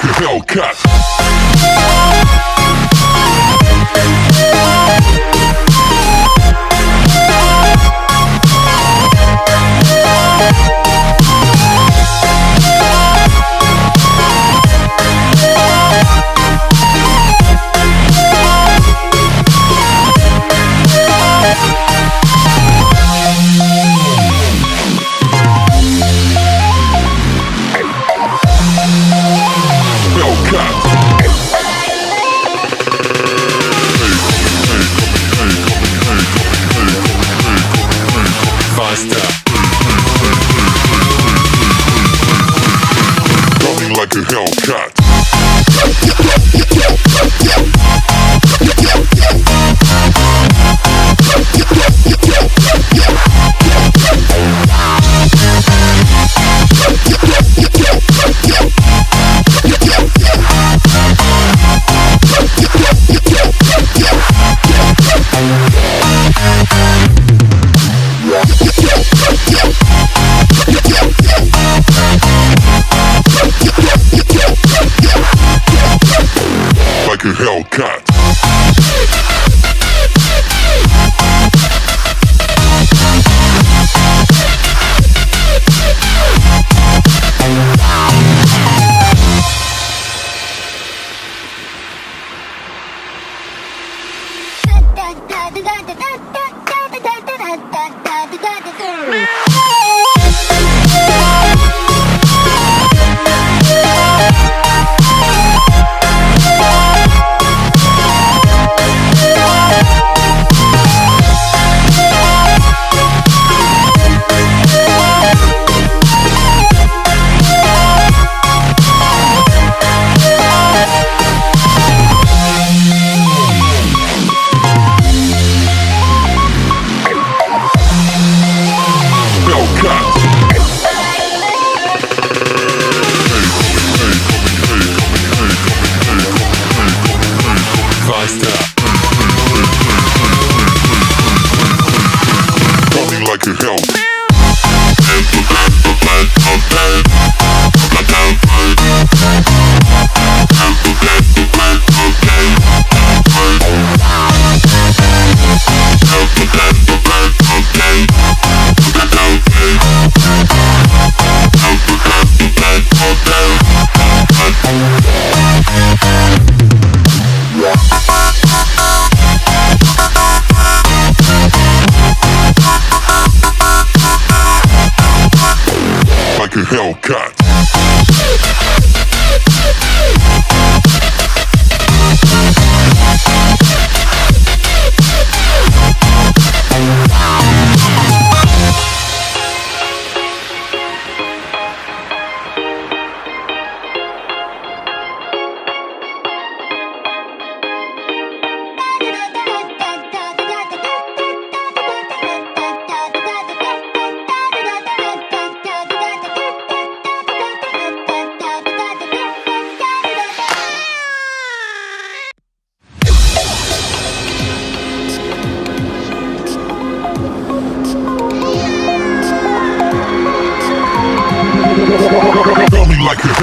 Hellcat. Like Hellcat. Hellcat.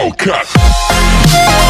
Hellcat.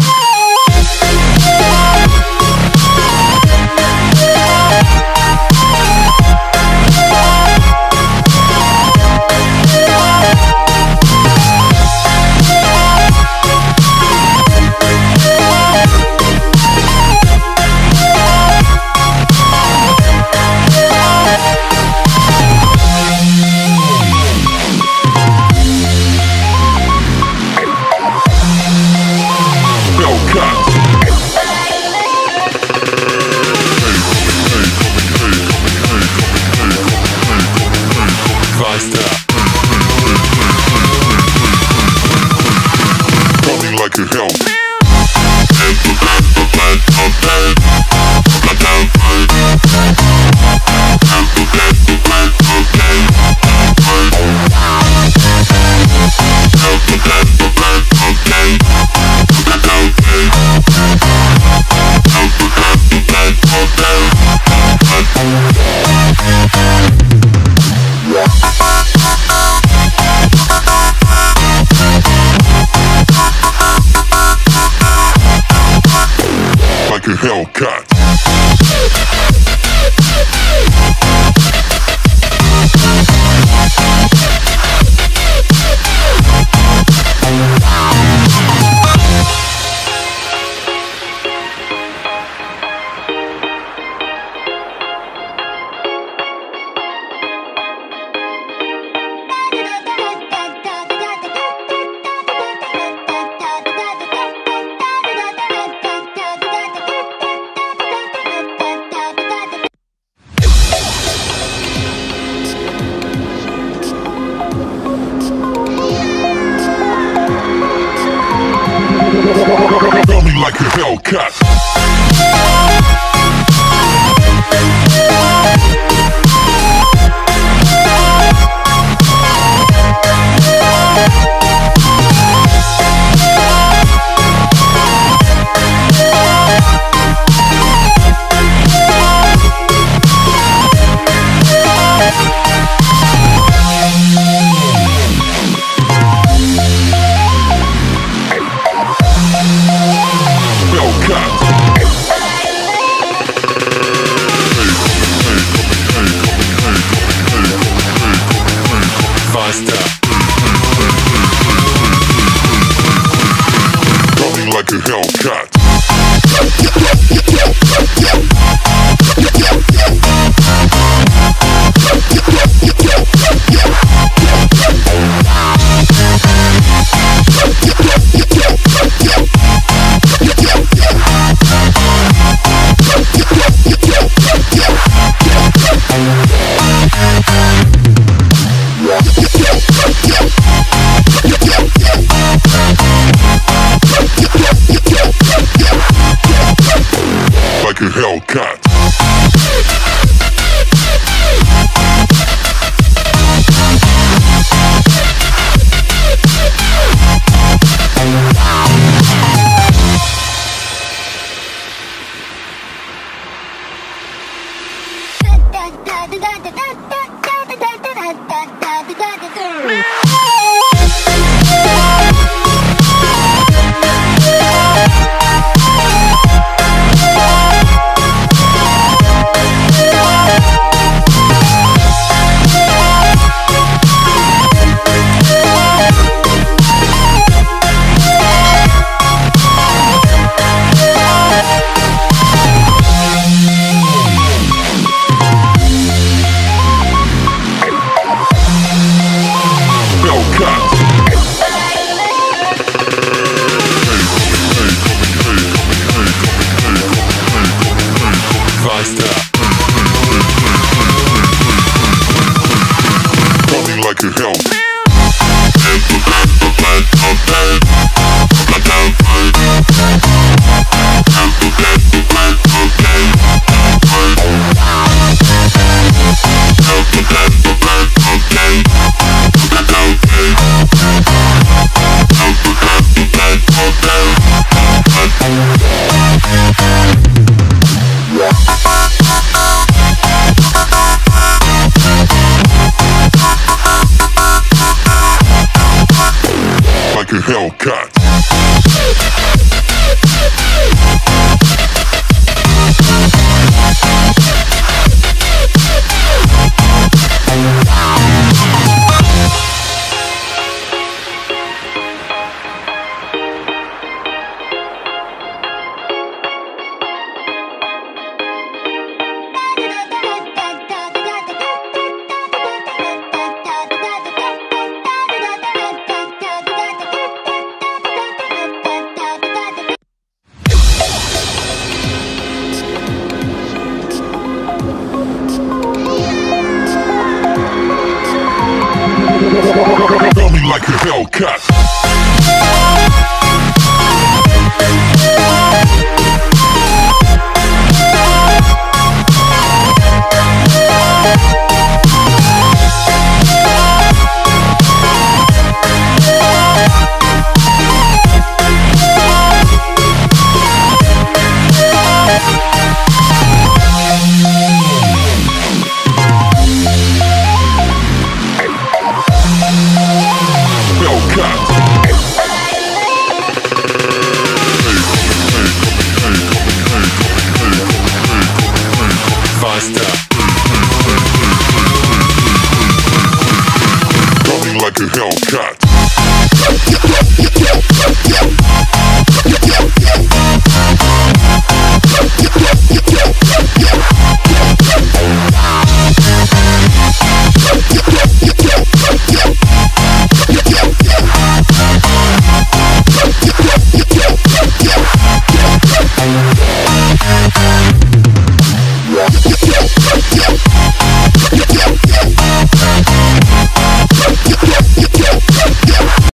Hellcat. Hellcat. Hellcat. Hellcat.